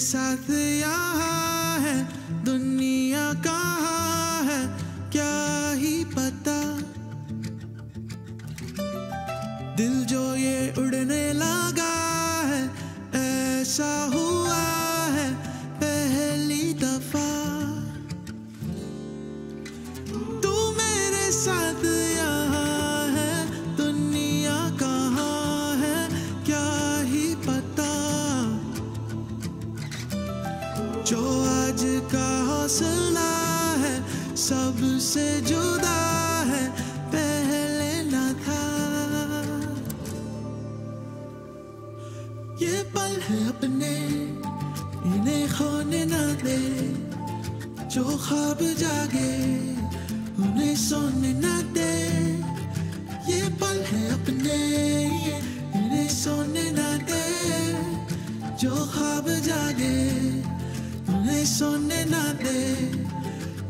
साथ यहाँ है दुनिया कहाँ है क्या ही पता। दिल जो ये उड़ने जो आज का हौसला है, सबसे जुदा है, पहले न था। ये पल है अपने, इन्हें खोने न दे, जो ख्वाब जागे, उन्हें सोने न दे। ये पल है अपने, इन्हें सोने न दे, जो ख्वाब जागे une sonne nate,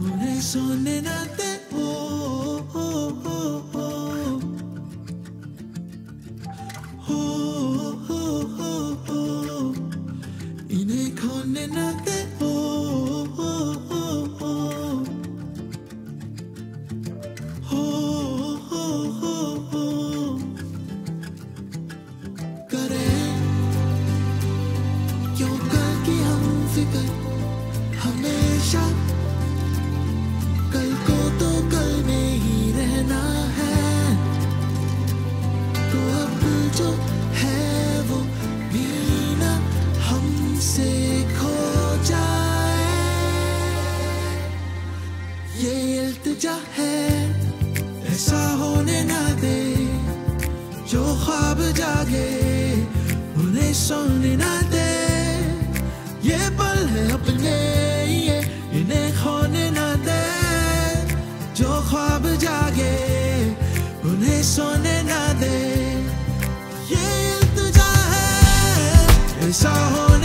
une sonne nate, oh oh oh oh oh. Oh oh oh oh. Ine conne nate, oh oh oh oh. Oh oh oh oh. Kare, kyun ki hum fikar कल को तो कल में ही रहना है। तो वो है, ऐसा होने ना दे। जो ख्वाब जागे, उन्हें सोने ना दे। ये पल है अपने It's all